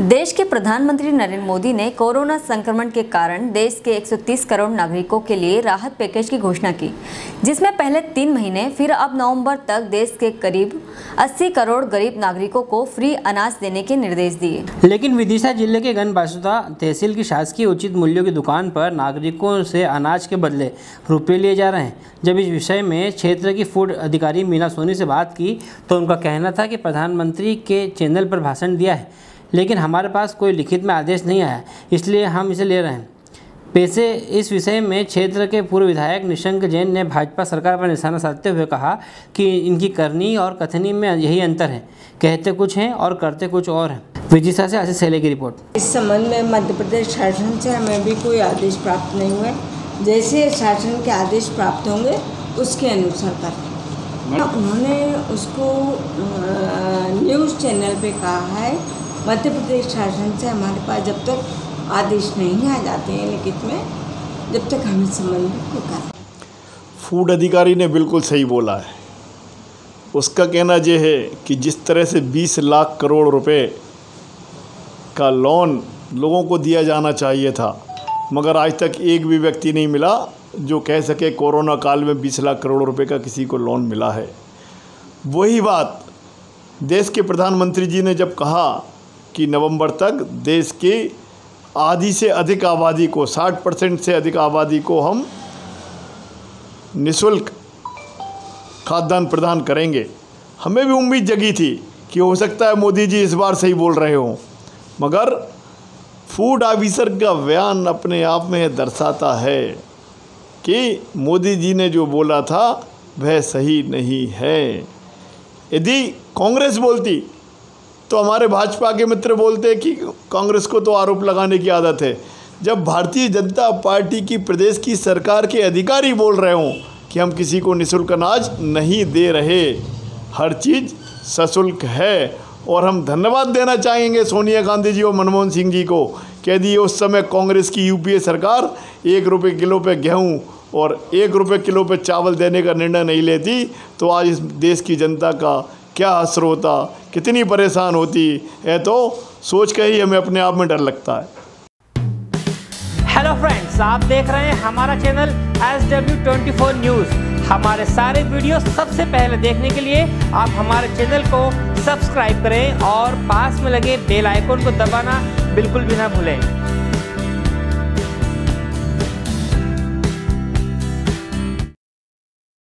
देश के प्रधानमंत्री नरेंद्र मोदी ने कोरोना संक्रमण के कारण देश के 130 करोड़ नागरिकों के लिए राहत पैकेज की घोषणा की, जिसमें पहले तीन महीने, फिर अब नवंबर तक देश के करीब 80 करोड़ गरीब नागरिकों को फ्री अनाज देने के निर्देश दिए। लेकिन विदिशा ज़िले के गनबासुदा तहसील की शासकीय उचित मूल्यों की दुकान पर नागरिकों से अनाज के बदले रुपये लिए जा रहे हैं। जब इस विषय में क्षेत्र की फ़ूड अधिकारी मीना सोनी से बात की तो उनका कहना था कि प्रधानमंत्री के चैनल पर भाषण दिया है। लेकिन हमारे पास कोई लिखित में आदेश नहीं आया, इसलिए हम इसे ले रहे हैं। पैसे इस विषय में क्षेत्र के पूर्व विधायक निशंक जैन ने भाजपा सरकार पर निशाना साधते हुए कहा कि इनकी करनी और कथनी में यही अंतर है। कहते कुछ हैं और करते कुछ और हैं। विदिशा से आशीष सैले की रिपोर्ट। इस संबंध में मध्य प्रदेश शासन से हमें भी कोई आदेश प्राप्त नहीं हुए। जैसे शासन के आदेश प्राप्त होंगे, उसके अनुसार कर उन्होंने उसको न्यूज़ चैनल पे कहा है मध्य प्रदेश शासन से हमारे पास जब तक आदेश नहीं आ जाते हैं लिखित में, जब तक हमें संबंधित को कर फ़ूड अधिकारी ने बिल्कुल सही बोला है। उसका कहना यह है कि जिस तरह से 20 लाख करोड़ रुपए का लोन लोगों को दिया जाना चाहिए था, मगर आज तक एक भी व्यक्ति नहीं मिला जो कह सके कोरोना काल में 20 लाख करोड़ रुपए का किसी को लोन मिला है। वही बात देश के प्रधानमंत्री जी ने जब कहा कि नवंबर तक देश की आधी से अधिक आबादी को 60 परसेंट से अधिक आबादी को हम निशुल्क खाद्यान्न प्रदान करेंगे। हमें भी उम्मीद जगी थी कि हो सकता है मोदी जी इस बार सही बोल रहे हों, मगर फ़ूड ऑफिसर का बयान अपने आप में दर्शाता है कि मोदी जी ने जो बोला था, वह सही नहीं है। यदि कांग्रेस बोलती तो हमारे भाजपा के मित्र बोलते हैं कि कांग्रेस को तो आरोप लगाने की आदत है। जब भारतीय जनता पार्टी की प्रदेश की सरकार के अधिकारी बोल रहे हों कि हम किसी को निःशुल्क अनाज नहीं दे रहे, हर चीज़ सशुल्क है और हम धन्यवाद देना चाहेंगे सोनिया गांधी जी और मनमोहन सिंह जी को कह दिए उस समय कांग्रेस की यूपीए सरकार एक रुपये किलो पे गेहूँ और एक रुपये किलो पे चावल देने का निर्णय नहीं लेती तो आज इस देश की जनता का क्या असर होता कितनी परेशान होती है तो सोच के ही हमें अपने आप में डर लगता है। हेलो फ्रेंड्स आप देख रहे हैं हमारा channel S W twenty four news हमारे सारे वीडियो सबसे पहले देखने के लिए आप हमारे चैनल को सब्सक्राइब करें और पास में लगे बेल आइकन को दबाना बिल्कुल भी ना भूलें।